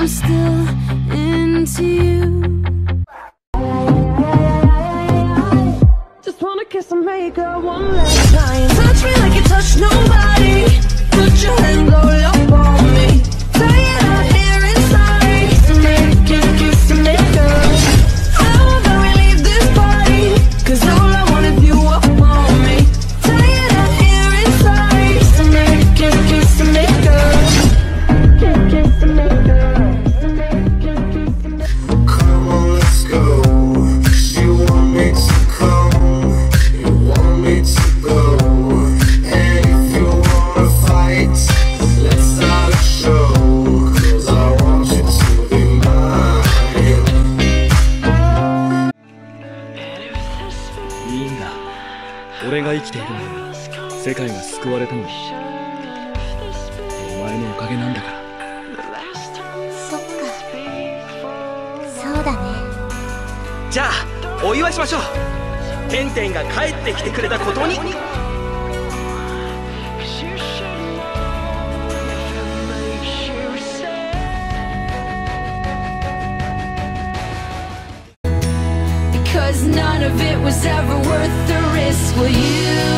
I'm still into you. Just wanna kiss and make up one last time. Touch me like you touch nobody. 俺が生きているのに世界が救われたのに。お前のおかげなんだから。そっか。そうだね。じゃあお祝いしましょう。てんてんが帰ってきてくれたことに Because none of it was ever worth the risk. Will you?